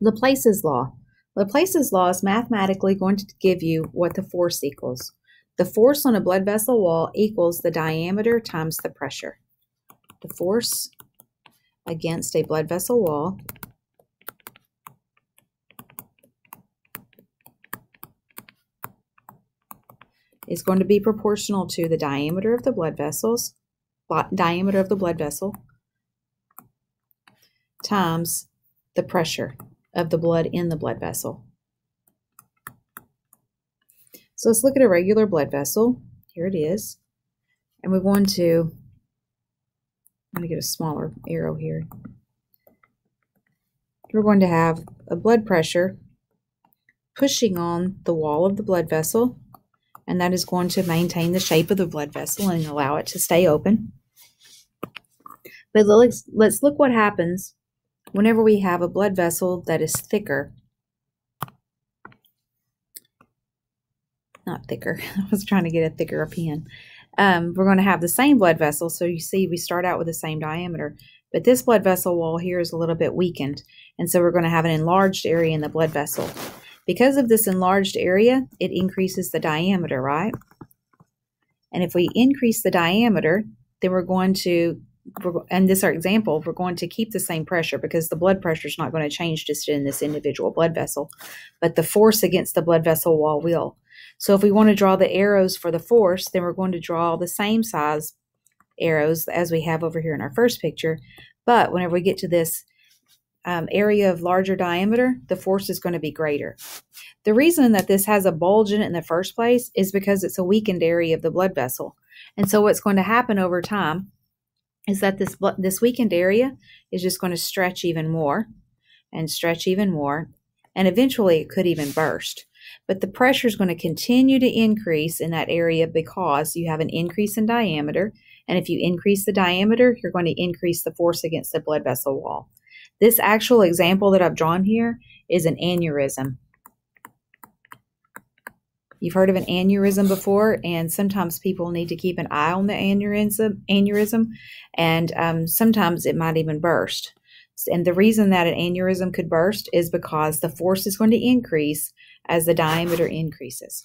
Laplace's law. Laplace's law is mathematically going to give you what the force equals. The force on a blood vessel wall equals the diameter times the pressure. The force against a blood vessel wall is going to be proportional to the diameter of the blood vessels, diameter of the blood vessel, times the pressure of the blood in the blood vessel. So let's look at a regular blood vessel. Here it is. And we want to, I'm going to get a smaller arrow here. We're going to have a blood pressure pushing on the wall of the blood vessel and that is going to maintain the shape of the blood vessel and allow it to stay open. But let's, let's look what happens whenever we have a blood vessel that is thicker. Not thicker, I was trying to get a thicker pen. Um, we're going to have the same blood vessel, so you see we start out with the same diameter, but this blood vessel wall here is a little bit weakened, and so we're going to have an enlarged area in the blood vessel. Because of this enlarged area, it increases the diameter, right? And if we increase the diameter, then we're going to, and this our example, we're going to keep the same pressure because the blood pressure is not going to change just in this individual blood vessel, but the force against the blood vessel wall will. So if we want to draw the arrows for the force, then we're going to draw the same size arrows as we have over here in our first picture. But whenever we get to this um, area of larger diameter, the force is going to be greater. The reason that this has a bulge in it in the first place is because it's a weakened area of the blood vessel. And so what's going to happen over time is that this this weakened area is just going to stretch even more and stretch even more and eventually it could even burst. But the pressure is going to continue to increase in that area because you have an increase in diameter and if you increase the diameter, you're going to increase the force against the blood vessel wall. This actual example that I've drawn here is an aneurysm. You've heard of an aneurysm before, and sometimes people need to keep an eye on the aneurysm, aneurysm and um, sometimes it might even burst. And the reason that an aneurysm could burst is because the force is going to increase as the diameter increases.